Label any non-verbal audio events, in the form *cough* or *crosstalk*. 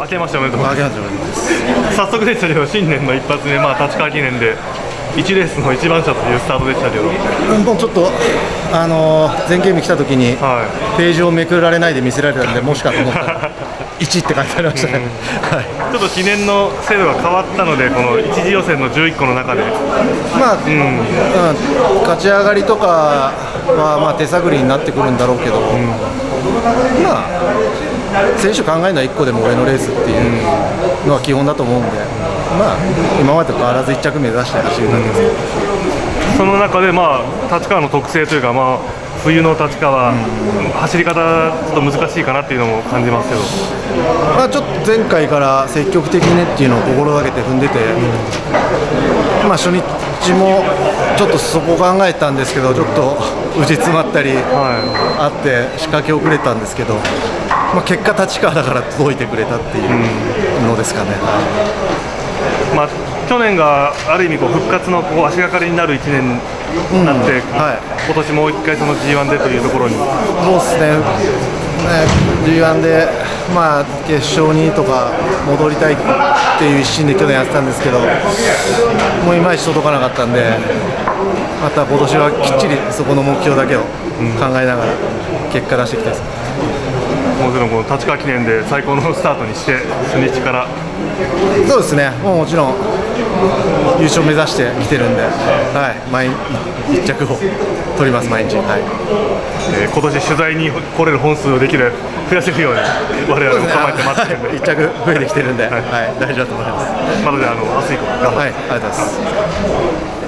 明けましておめでとう。ございます。早速でしたけど新年の一発目まあ立川記念で1レースの一番車というスタートでしたけど。うんもうちょっとあのー前ゲーム来た時にはページをめくられないで見せられたんでもしかと思ったら *laughs* 1って書いてありましたね、はい。ちょっと記念の制度が変わったのでこの一次予選の11個の中で。まあ、うん。勝ち上がりとかはまあ手探りになってくるんだろうけど、まあ選手考えるのは1個でも上のレースっていうのは基本だと思うんで、まあ今までと変わらず1着目指して走るだけですその中でまあ立川の特性というかまあ冬の立川、走り方ちょっと難しいかなっていうのも感じますけど。まあ、ちょっと前回から積極的ねっていうのを心がけて踏んでて、まあ、初日もちょっとそこ考えたんですけどちょっと打ち詰まったりはあって仕掛け遅れたんですけど、まあ、結果立川だから届いてくれたっていうのですかね。いまあ、去年がある意味こう復活のこう足がかりになる1年になって、はい今年もう一回その G1 でというところにそうですね、ね G1 で、まあ、決勝にとか戻りたいっていう一心で去年やってたんですけど、もういまいち届かなかったんで、また今年はきっちりそこの目標だけを考えながら、結果出していきたいです。もちろんこの立川記念で最高のスタートにして初日から。そうですね、もうもちろん優勝目指してきてるんで、はい、毎一着を取ります、毎日。はい。えー今年取材に来れる本数をできる増やせるように我々も構えて待ってるんで、*laughs* 一着増えてきてるんで、はい、大丈夫だと思います。なのであの明日以降頑張って。はい、ありがとうございます。